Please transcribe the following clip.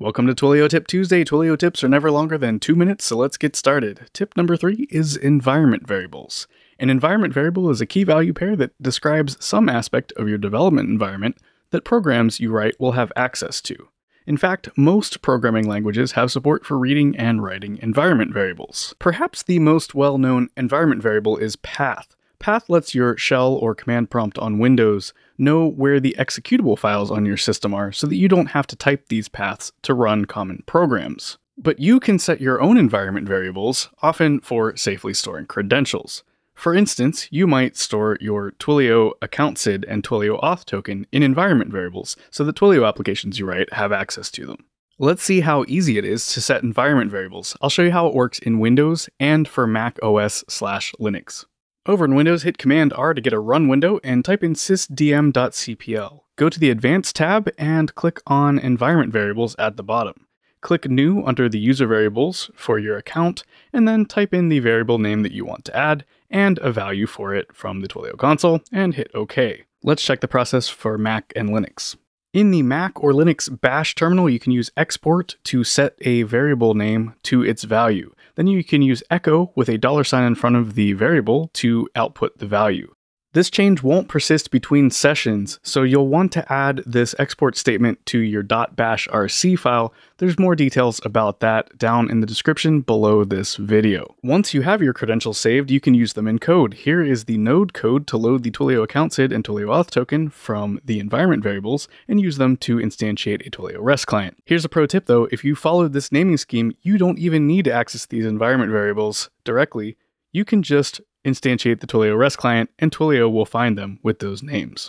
Welcome to Twilio Tip Tuesday. Twilio tips are never longer than two minutes, so let's get started. Tip number three is environment variables. An environment variable is a key value pair that describes some aspect of your development environment that programs you write will have access to. In fact, most programming languages have support for reading and writing environment variables. Perhaps the most well known environment variable is path. Path lets your shell or command prompt on Windows know where the executable files on your system are so that you don't have to type these paths to run common programs. But you can set your own environment variables, often for safely storing credentials. For instance, you might store your Twilio account SID and Twilio auth token in environment variables so that Twilio applications you write have access to them. Let's see how easy it is to set environment variables. I'll show you how it works in Windows and for Mac OS slash Linux. Over in Windows, hit Command R to get a run window and type in sysdm.cpl. Go to the Advanced tab and click on Environment Variables at the bottom. Click New under the user variables for your account, and then type in the variable name that you want to add and a value for it from the Twilio console, and hit OK. Let's check the process for Mac and Linux. In the Mac or Linux bash terminal, you can use export to set a variable name to its value. Then you can use echo with a dollar sign in front of the variable to output the value. This change won't persist between sessions, so you'll want to add this export statement to your .bashrc file. There's more details about that down in the description below this video. Once you have your credentials saved, you can use them in code. Here is the node code to load the Twilio account SID and Twilio auth token from the environment variables and use them to instantiate a Twilio REST client. Here's a pro tip though, if you follow this naming scheme, you don't even need to access these environment variables directly. You can just instantiate the Twilio REST client, and Twilio will find them with those names.